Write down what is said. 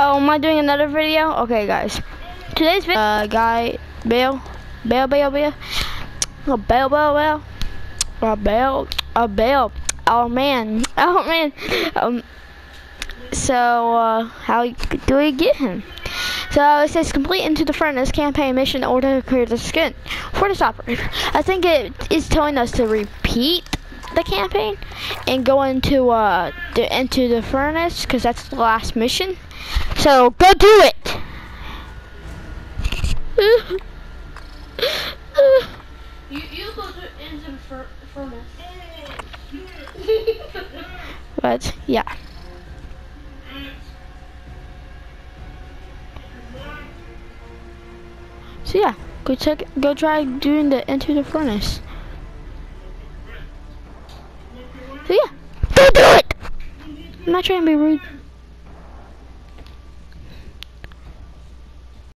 Oh, am I doing another video? Okay, guys. Today's video, uh, guy, Bill, Bill, Bill, oh, Bill, Bill, Bill, oh, Bill, oh, Bill, oh, man, oh, man, um, so, uh, how do we get him? So it says complete into the furnace campaign mission in order to clear the skin for this operator. I think it is telling us to repeat the campaign and go into uh the into the furnace because that's the last mission. So go do it. You, you go to, into the fur, furnace. But yeah. So yeah, go check, go try doing the into the furnace. So yeah, go do it. I'm not trying to be rude.